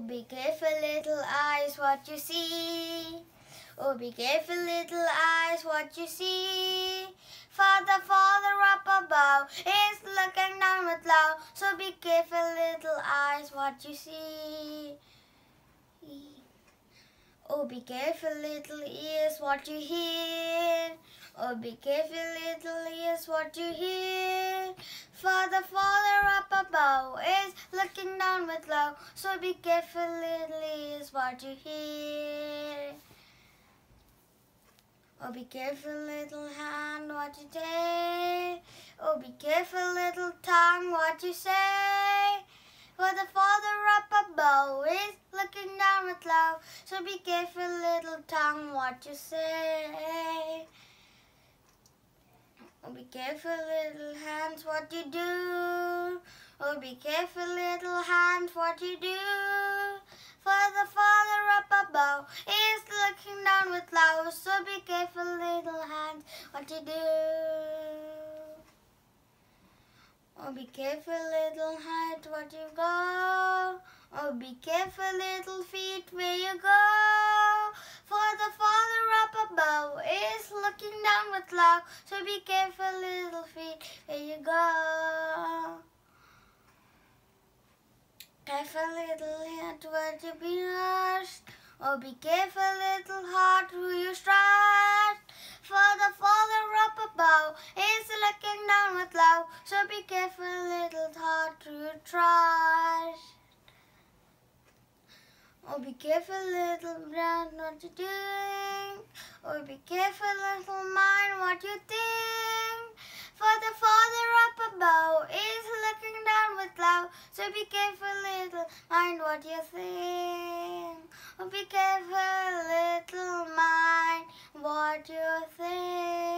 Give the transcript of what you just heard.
Oh, be careful, little eyes, what you see. Oh, be careful, little eyes, what you see. Father, Father up above is looking down with love. So be careful, little eyes, what you see. Oh, be careful, little ears, what you hear. Oh, be careful, little ears, what you hear. Father, Father up above looking down with love. So be careful, little ears, what you hear. Oh, be careful, little hand, what you take. Oh, be careful, little tongue, what you say. For the Father up above is looking down with love. So be careful, little tongue, what you say. Oh, be careful, little hands, what you do. Oh, be careful, little hands, what you do. For the Father up above is looking down with love. So be careful, little hands, what you do. Oh, be careful, little heart, what you go. Oh, be careful, little feet, where you go. For the Father up above is looking down with love. So be careful, little feet, where you go. Be careful, little hand, what you be rushed. Oh, be careful, little heart, who you trust. For the Father up above is looking down with love. So be careful, little heart, who you trust. Oh, be careful, little brain, what you're doing. Oh, be careful, little mind, what you think. So be careful, little mind, what you think. Oh, be careful, little mind, what you think.